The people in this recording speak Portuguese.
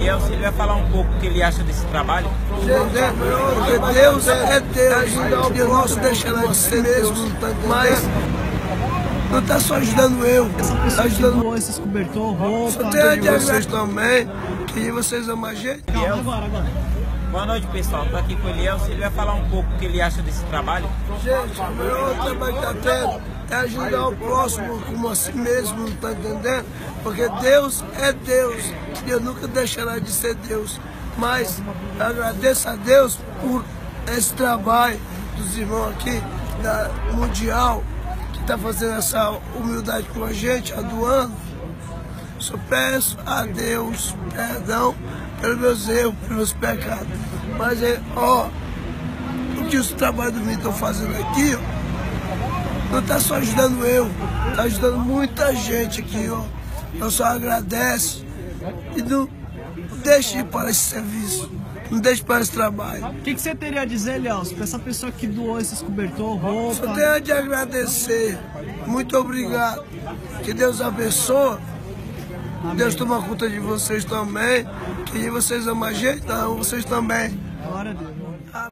E aí, ele vai falar um pouco o que ele acha desse trabalho. Porque Deus é Deus, Deus nosso deixará de ser Deus, mas não está só ajudando eu, está ajudando esses cobertor, roupa. Só tem de vocês também, que vocês amam a gente. Agora, agora. Boa noite, pessoal. Estou aqui com o Elielson. Ele vai falar um pouco o que ele acha desse trabalho. Gente, o melhor trabalho que está tendo é ajudar o próximo como a si mesmo, não está entendendo? Porque Deus é Deus. Deus nunca deixará de ser Deus. Mas eu agradeço a Deus por esse trabalho dos irmãos aqui da Mundial, que está fazendo essa humildade com a gente, adoando. Só peço a Deus perdão pelos meus erros, pelos meus pecados. Mas, é, ó, o que os trabalhos do estão fazendo aqui, ó, não está só ajudando eu, está ajudando muita gente aqui, ó. Eu só agradeço e não deixe de para esse serviço, não deixe para esse trabalho. O que, que você teria a dizer, Elielson, pra essa pessoa que doou esses cobertor, roupa? Só tenho de agradecer. Muito obrigado. Que Deus abençoe. Deus toma conta de vocês também. Que vocês amam a gente, não, vocês também. Glória a Deus.